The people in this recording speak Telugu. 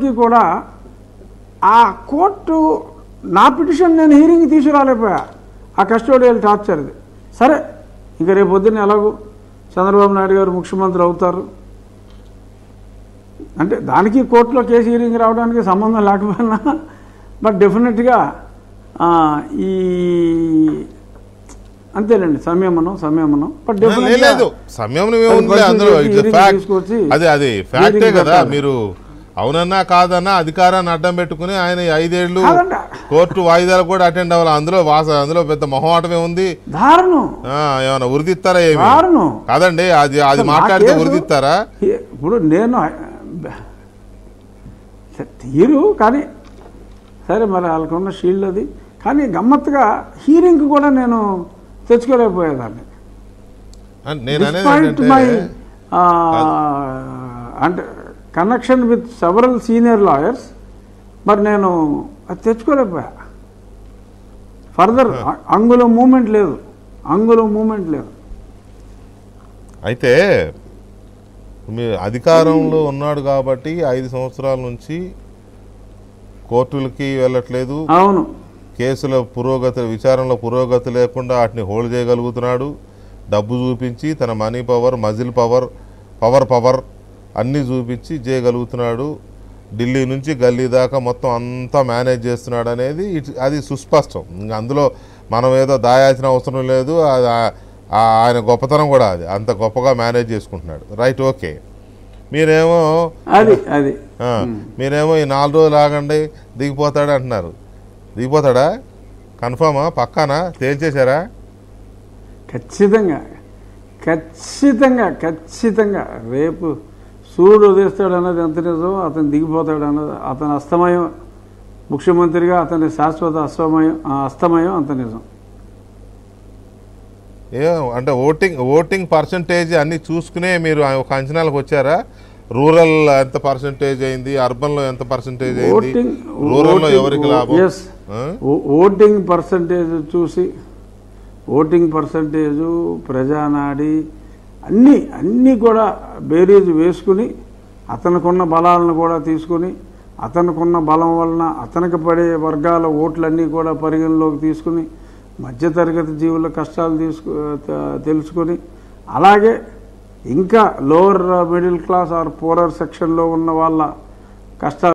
అయినప్పటికీ కూడా ఆ కోర్టు నా పిటిషన్ నేను హీరింగ్ తీసుకురాలేకపోయా. ఆ కస్టోడియల్ టార్చర్ది సరే ఇంకా రేపు పొద్దున్న ఎలాగో చంద్రబాబు నాయుడు గారు ముఖ్యమంత్రి అవుతారు. అంటే దానికి కోర్టులో కేసు హీరింగ్ రావడానికి సంబంధం లేకపోయినా బట్ డెఫినెట్గా ఈ అంతేలేండి సంయమనం సంయమనం. బట్ లేదు అందులో. ఫ్యాక్ట్ తీసుకొచ్చి అది అది ఫ్యాక్టే కదా. మీరు అవునన్నా కాదన్నా అధికారాన్ని అడ్డం పెట్టుకుని ఆయన ఐదేళ్ళు. కోర్టు వాయిదాలు కూడా అటెండ్ అవ్వాలి. అందులో వాస అందులో పెద్ద మొహమాటమే ఉంది. ఏమన్నా ఉరిదిస్తారా ఏమి? కాదండి అది అది మాట్లాడితే ఉరిదిస్తారా ఇప్పుడు నేను తీరు కానీ సరే మరి వాళ్ళకున్న షీల్డ్ అది. కానీ గమ్మత్తుగా హీరింగ్ కూడా నేను తెచ్చుకోలేకపోయేదాన్ని. నేను అంటే connection with several senior lawyers మరి నేను అది తెచ్చుకోలేకపోయా. ఫర్దర్ అంగుళం మూమెంట్ లేదు. అంగుళం మూమెంట్ లేదు. అయితే మీ అధికారంలో ఉన్నాడు కాబట్టి ఐదు సంవత్సరాల నుంచి కోర్టులకి వెళ్ళట్లేదు. అవును. కేసుల పురోగతి విచారణలో పురోగతి లేకుండా వాటిని హోల్డ్ చేయగలుగుతున్నాడు. డబ్బు చూపించి తన money power muscle power power power అన్నీ చూపించి చేయగలుగుతున్నాడు. ఢిల్లీ నుంచి గల్లీ దాకా మొత్తం అంతా మేనేజ్ చేస్తున్నాడు అనేది ఇట్- అది సుస్పష్టం. ఇంకా అందులో మనం ఏదో దాయాల్సిన అవసరం లేదు. ఆయన గొప్పతనం కూడా అది. అంత గొప్పగా మేనేజ్ చేసుకుంటున్నాడు. Right okay. మీరేమో అది అది. మీరేమో ఈ నాలుగు రోజులు ఆగండి దిగిపోతాడు అంటున్నారు. దిగిపోతాడా? కన్ఫామా? పక్కానా? తేల్చేశారా? ఖచ్చితంగా ఖచ్చితంగా ఖచ్చితంగా రేపు సూర్యుడు ఉదయిస్తాడు అన్నది ఎంత నిజం అతను దిగిపోతాడు అన్నది అతని అస్తమయం ముఖ్యమంత్రిగా అతని శాశ్వత అస్తమయం అస్తమయం అంత నిజం. ఏ అంటే ఓటింగ్ ఓటింగ్ పర్సంటేజ్ అన్ని చూసుకునే మీరు ఒక అంచనాలకు వచ్చారా? రూరల్ ఎంత పర్సంటేజ్ అయింది అర్బన్లో ఎంత పర్సంటేజ్ అయింది? ఎవరికి లాభం? ఓటింగ్ పర్సంటేజ్ చూసి ఓటింగ్ పర్సంటేజు ప్రజానాడి అన్నీ అన్నీ కూడా బేరీజ్ వేసుకుని అతనికున్న బలాలను కూడా తీసుకుని అతనికున్న బలం వలన అతనికి పడే వర్గాల ఓట్లన్నీ కూడా పరిగణలోకి తీసుకుని మధ్యతరగతి జీవుల కష్టాలు తీసుకు తెలుసుకొని అలాగే ఇంకా lower middle class or poorer సెక్షన్లో ఉన్న వాళ్ళ కష్టాలు